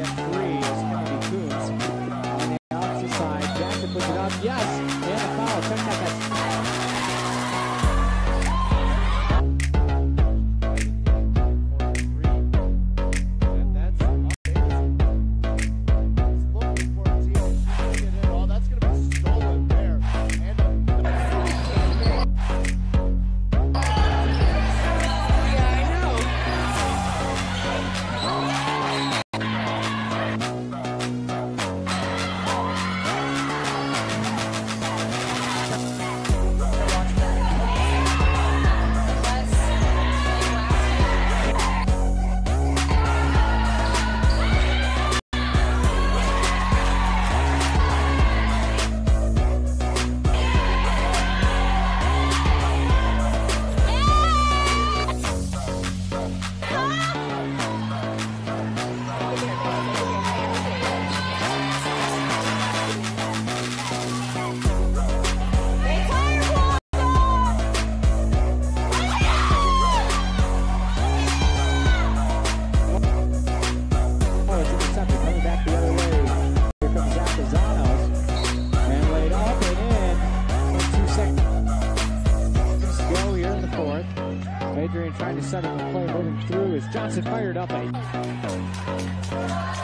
get three. Kennedy Coons on the outside. Jackson puts it up. Yes! Adrian trying to set up a play, moving through as Johnson fired up a.